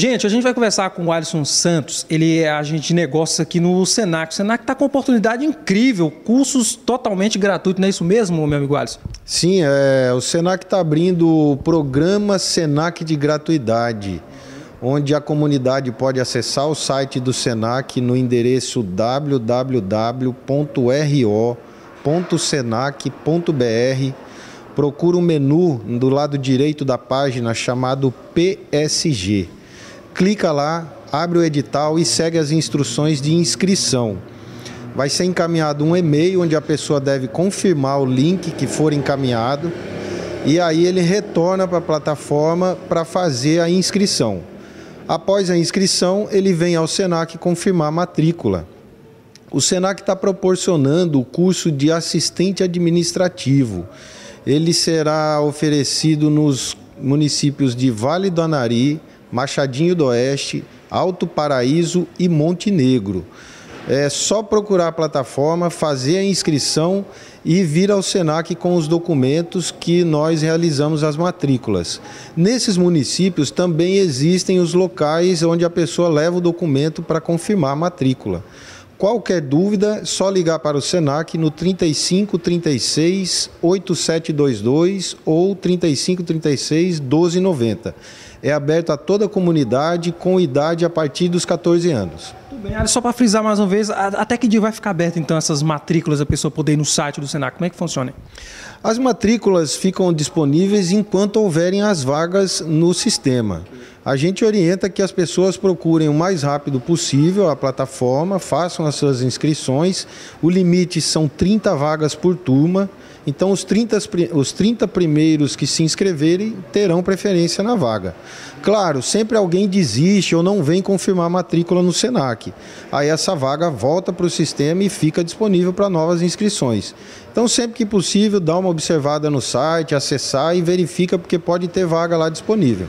Gente, a gente vai conversar com o Alisson Santos, ele é agente de negócios aqui no Senac. O Senac está com oportunidade incrível, cursos totalmente gratuitos, não é isso mesmo, meu amigo Alisson? Sim, é, o Senac está abrindo o programa Senac de gratuidade, onde a comunidade pode acessar o site do Senac no endereço www.ro.senac.br procura o um menu do lado direito da página chamado PSG. Clica lá, abre o edital e segue as instruções de inscrição. Vai ser encaminhado um e-mail onde a pessoa deve confirmar o link que for encaminhado e aí ele retorna para a plataforma para fazer a inscrição. Após a inscrição, ele vem ao Senac confirmar a matrícula. O Senac está proporcionando o curso de assistente administrativo ele será oferecido nos municípios de Vale do Anari, Machadinho do Oeste, Alto Paraíso e Monte Negro. É só procurar a plataforma, fazer a inscrição e vir ao SENAC com os documentos que nós realizamos as matrículas. Nesses municípios também existem os locais onde a pessoa leva o documento para confirmar a matrícula. Qualquer dúvida, só ligar para o Senac no 35 36 8722 ou 35 36 1290. É aberto a toda a comunidade com idade a partir dos 14 anos. Tudo bem, só para frisar mais uma vez, até que dia vai ficar aberto então essas matrículas, a pessoa poder ir no site do Senac? Como é que funciona? As matrículas ficam disponíveis enquanto houverem as vagas no sistema. A gente orienta que as pessoas procurem o mais rápido possível a plataforma, façam as suas inscrições. O limite são 30 vagas por turma. Então, os 30, os 30 primeiros que se inscreverem terão preferência na vaga. Claro, sempre alguém desiste ou não vem confirmar a matrícula no SENAC. Aí essa vaga volta para o sistema e fica disponível para novas inscrições. Então, sempre que possível, dá uma observada no site, acessar e verifica, porque pode ter vaga lá disponível.